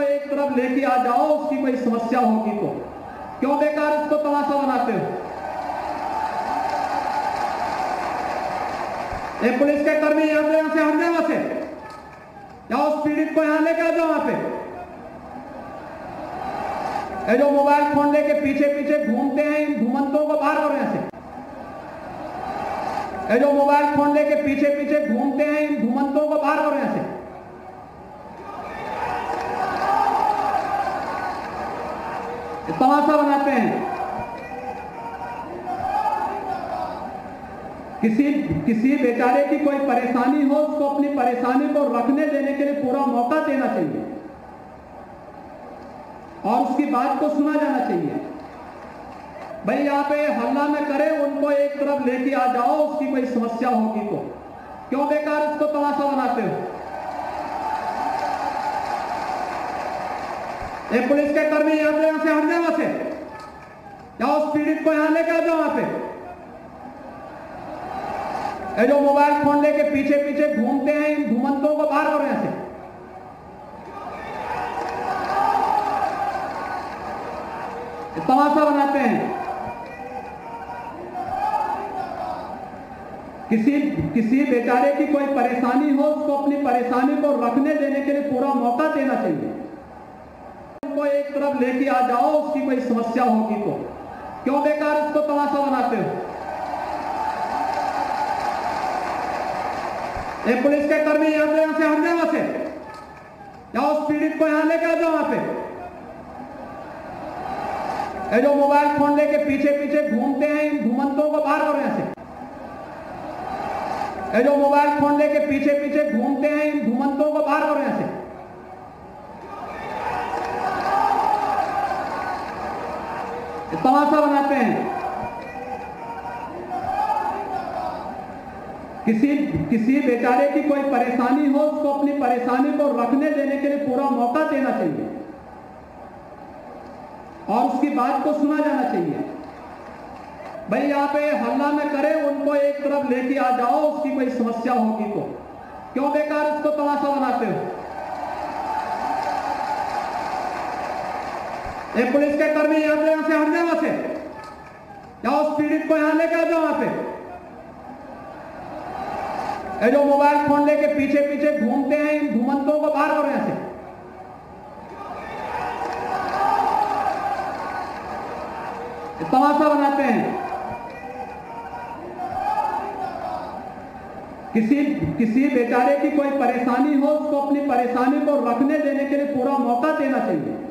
तरफ़ लेके आ जाओ, उसकी कोई समस्या होगी तो। क्यों बेकार इसको तमाशा बनाते हो? ये पुलिस के कर्मी यहाँ से यहाँ से जाए वहाँ से। या उस पीड़ित को यहाँ लेके आ जाओ, वहाँ पे ये जो मोबाइल फ़ोन लेके पीछे पीछे घूमते हैं, इन घुमंतों को बाहर करो यहाँ से। ये जो मोबाइल फ़ोन लेके पीछे पीछे घूमते हैं, इन घुमंतों को बाहर करो यहाँ से। तमाशा बनाते हैं? किसी किसी बेचारे की कोई परेशानी हो, उसको अपनी परेशानी को रखने देने के लिए पूरा मौका देना चाहिए। और उसकी बात को सुना जाना चाहिए। भाई, यहाँ पे हल्ला न करे, उनको एक तरफ़ लेके आ जाओ, उसकी कोई समस्या होगी तो। क्यों बेकार उसको तमाशा बनाते हो? ये पुलिस के कर्मी यहाँ से यहाँ से हट जाए वहाँ से। या उस पीड़ित को यहाँ लेके आ जाओ वहाँ पे। ये जो मोबाइल फ़ोन लेके पीछे पीछे घूमते हैं, इन घूमंतों को बाहर करो यहाँ से। तमाशा बनाते हैं। किसी किसी बेचारे की कोई परेशानी हो, उसको अपनी परेशानी को रखने देने के लिए पूरा मौका देना चाहिए। उनको एक तरफ़ लेके आ जाओ, उसकी कोई समस्या होगी तो। क्यों बेकार इसको तमाशा बनाते हो? पुलिस के कर्मी यहाँ से यहाँ से हट वहाँ से। या उस पीड़ित को यहाँ लेके आ जाओ वहाँ पे। ये जो मोबाइल फ़ोन लेके पीछे पीछे घूमते हैं, इन घुमंतों को बाहर करो यहाँ से। ये जो मोबाइल फ़ोन लेके पीछे पीछे घूमते हैं, इन घुमंतों को बाहर करो यहाँ से ये तमाशा बनाते हैं किसी किसी बेचारे की कोई परेशानी हो, उसको अपनी परेशानी को रखने देने के लिए पूरा मौका देना चाहिए। और उसकी बात को सुना जाना चाहिए। भाई, यहाँ पे हल्ला न करे, उनको एक तरफ़ लेके आ जाओ, उसकी कोई समस्या होगी तो। क्यों बेकार उसको तमाशा बनाते हो? ये पुलिस के कर्मी यहाँ से यहाँ से हट जाए वहाँ से। या उस पीड़ित को यहाँ लेके आ जाओ वहाँ पे ये जो मोबाइल फ़ोन लेके पीछे पीछे घूमते हैं, इन घूमंतों को बाहर करो यहाँ से। तमाशा बनाते हैं। किसी किसी बेचारे की कोई परेशानी हो, उसको अपनी परेशानी को रखने देने के लिए पूरा मौका देना चाहिए।